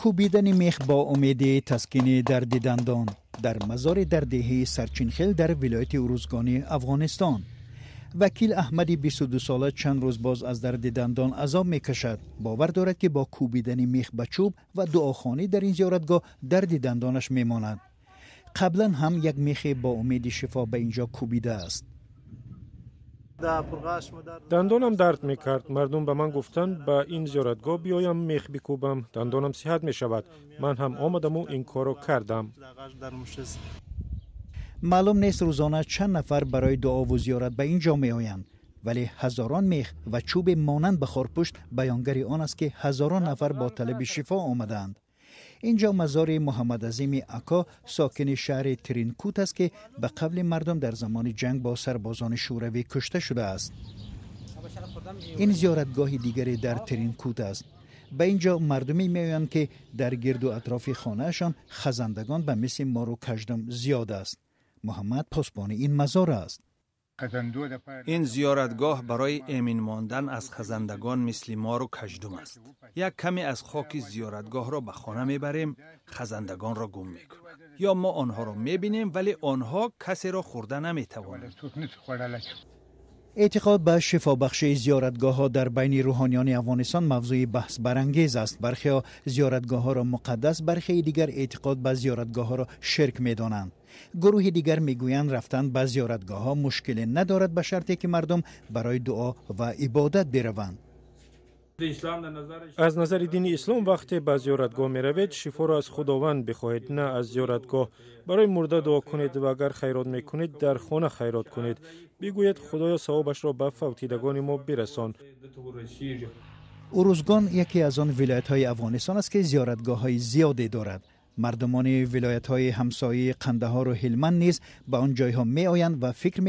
کوبیدن میخ با امید تسکین درد دندان. در مزار در دهی سرچینخیل در ولایت اروزگانی افغانستان. وکیل احمدی 22 ساله چند روز باز از درد دندان عذاب می کشد باور دارد که با کوبیدن میخ به چوب و دعاخانی در این زیارتگاه درد دندانش می ماند قبلا هم یک میخ با امید شفا به اینجا کوبیده است. دندانم درد می کرد. مردم به من گفتند با این زیارتگاه بیایم میخ بکوبم. دندانم صحت می شود. من هم آمدم و این کارو کردم. معلوم نیست روزانه چند نفر برای دعا و زیارت به اینجا می آیند. ولی هزاران میخ و چوب مانند به خورپشت بیانگری آن است که هزاران نفر با طلب شفا آمدند. اینجا مزار محمد عظیم اکا ساکن شهر ترینکوت است که به قبل مردم در زمان جنگ با سربازان شوروی کشته شده است. این زیارتگاه دیگری در ترینکوت است. به اینجا مردمی میآیند که در گرد و اطراف خانهشان خزندگان به مثل مارو زیاد است. محمد پاسبان این مزار است. این زیارتگاه برای امین ماندن از خزندگان مثل ما رو کجدوم است. یک کمی از خاک زیارتگاه را به خانه می‌بریم خزندگان را گم می‌کنند یا ما آنها را می‌بینیم ولی آنها کسی را خورده نمی‌توانند. اعتقاد به شفا بخش زیارتگاه ها در بین روحانیان افغانستان موضوع بحث برانگیز است. برخی ها زیارتگاه ها را مقدس برخی دیگر اعتقاد به زیارتگاه ها را شرک می دانند گروه دیگر می‌گویند رفتن به زیارتگاه ها مشکل ندارد به شرطی که مردم برای دعا و عبادت بروند. از نظر دین اسلام وقتی به زیارتگاه می روید شفا را از خداوند بخواهید نه از زیارتگاه. برای مرده دعا کنید و اگر خیرات می کنید در خانه خیرات کنید. بگوید خدایا ثوابش را به فوتیدگان ما برسان. اروزگان یکی از آن ولایت های افغانستان است که زیارتگاه های زیادی دارد. مردمان ولایت های همسایه قندهار و هلمند نیز به آن جایها می آیند و فکر